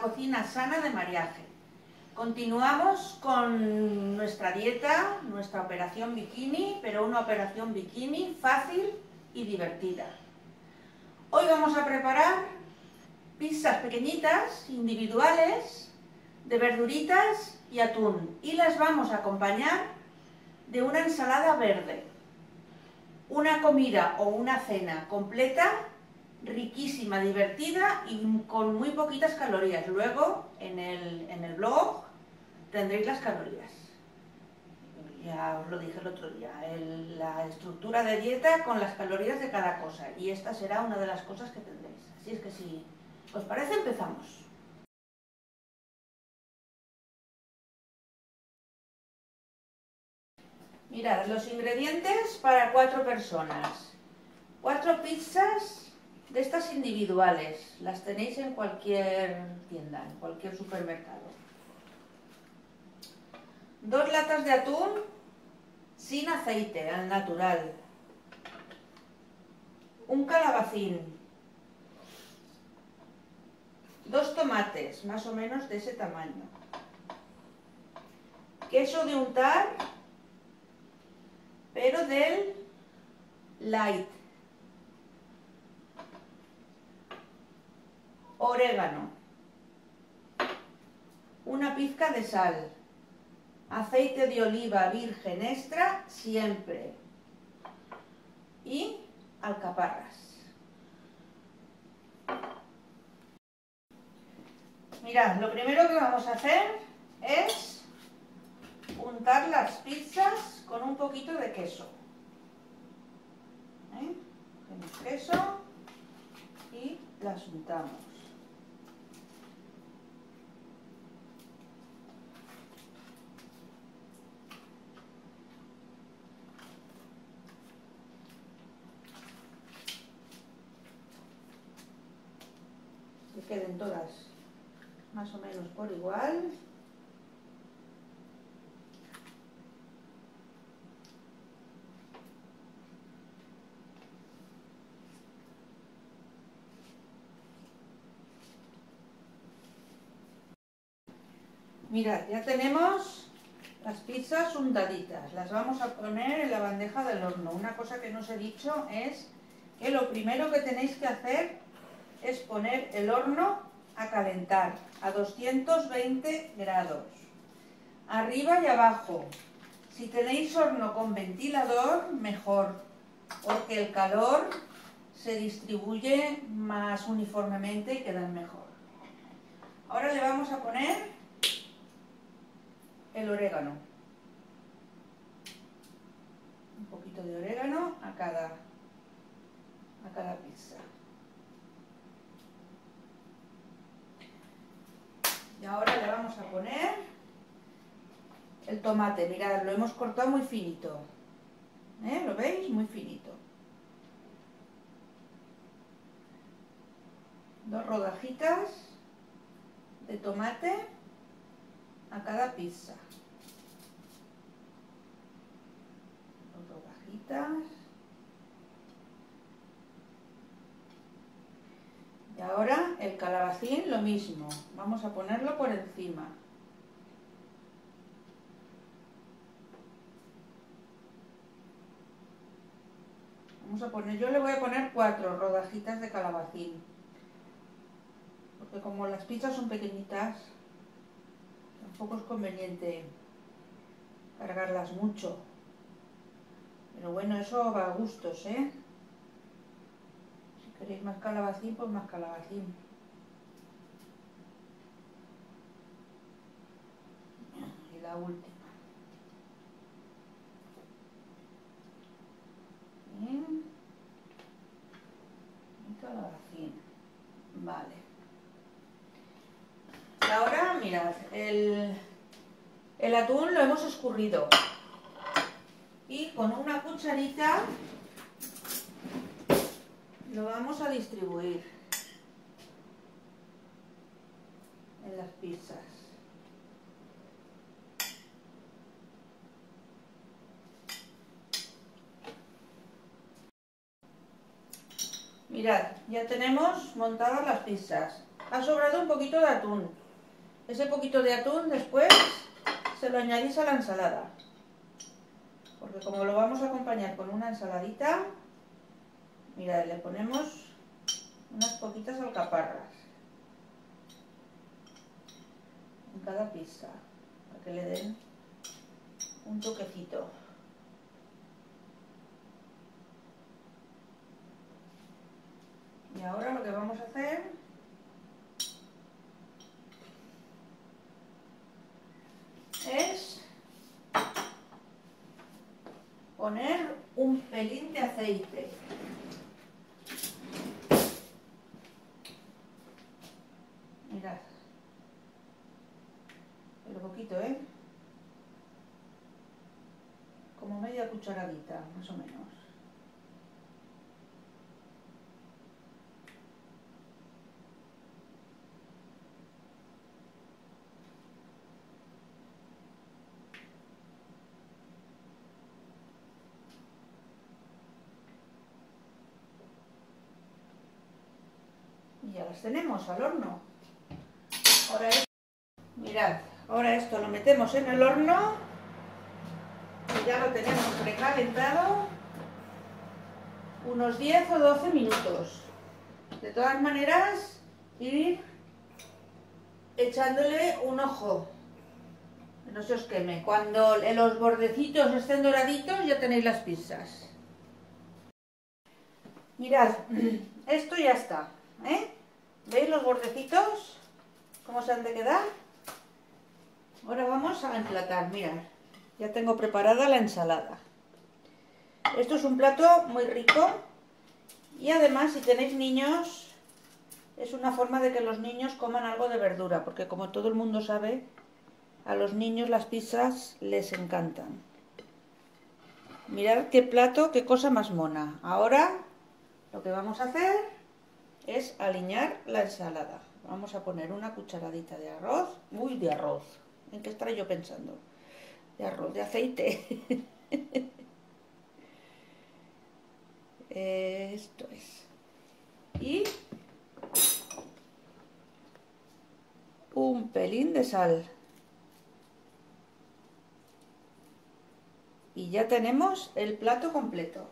cocina sana de mariaje. Continuamos con nuestra dieta, nuestra operación bikini, pero una operación bikini fácil y divertida. Hoy vamos a preparar pizzas pequeñitas, individuales, de verduritas y atún. Y las vamos a acompañar de una ensalada verde. Una comida o una cena completa riquísima, divertida y con muy poquitas calorías. Luego, en el, en el blog, tendréis las calorías. Ya os lo dije el otro día, la estructura de dieta con las calorías de cada cosa. Y esta será una de las cosas que tendréis. Así es que si os parece, empezamos. Mirad, los ingredientes para cuatro personas. Cuatro pizzas de estas individuales, las tenéis en cualquier tienda, en cualquier supermercado. Dos latas de atún sin aceite, al natural. Un calabacín. Dos tomates, más o menos de ese tamaño. Queso de untar, pero del light, orégano, una pizca de sal, aceite de oliva virgen extra siempre y alcaparras. Mirad, lo primero que vamos a hacer es untar las pizzas con un poquito de queso. ¿Eh? queso y las untamos. Queden todas más o menos por igual. Mirad, ya tenemos las pizzas untaditas. Las vamos a poner en la bandeja del horno. Una cosa que no os he dicho es que lo primero que tenéis que hacer es poner el horno a calentar a 220 grados, arriba y abajo. Si tenéis horno con ventilador, mejor, porque el calor se distribuye más uniformemente y quedan mejor. Ahora le vamos a poner el orégano. Un poquito de orégano a cada, a cada pizza. Y ahora le vamos a poner el tomate. Mirad, lo hemos cortado muy finito. ¿Eh? ¿Lo veis? Muy finito. Dos rodajitas de tomate a cada pizza. Dos rodajitas. Y ahora el calabacín lo mismo, vamos a ponerlo por encima. Vamos a poner, yo le voy a poner cuatro rodajitas de calabacín. Porque como las pizzas son pequeñitas, tampoco es conveniente cargarlas mucho. Pero bueno, eso va a gustos, ¿eh? queréis más calabacín, pues más calabacín. Y la última. Bien. Vale. Ahora, mirad, el, el atún lo hemos escurrido. Y con una cucharita lo vamos a distribuir en las pizzas. Mirad, ya tenemos montadas las pizzas. ha sobrado un poquito de atún. Ese poquito de atún después se lo añadís a la ensalada. Porque como lo vamos a acompañar con una ensaladita, mirad, le ponemos unas poquitas alcaparras en cada pizza, para que le den un toquecito. Ahora lo que vamos a hacer es poner un pelín de aceite. Mirad. Pero poquito, ¿eh? Como media cucharadita, más o menos. Ya las tenemos al horno. Ahora mirad, ahora esto lo metemos en el horno y ya lo tenemos precalentado unos 10 o 12 minutos. De todas maneras, ir echándole un ojo. No se os queme. Cuando los bordecitos estén doraditos ya tenéis las pizzas. Mirad, esto ya está. ¿eh? ¿Veis los bordecitos? ¿Cómo se han de quedar? Ahora vamos a emplatar, mirad. Ya tengo preparada la ensalada. Esto es un plato muy rico y además si tenéis niños es una forma de que los niños coman algo de verdura, porque como todo el mundo sabe, a los niños las pizzas les encantan. Mirad qué plato, qué cosa más mona. Ahora lo que vamos a hacer es alinear la ensalada. Vamos a poner una cucharadita de arroz. Uy, de arroz. ¿En qué estaré yo pensando? De arroz, de aceite. Esto es. Y un pelín de sal. Y ya tenemos el plato completo.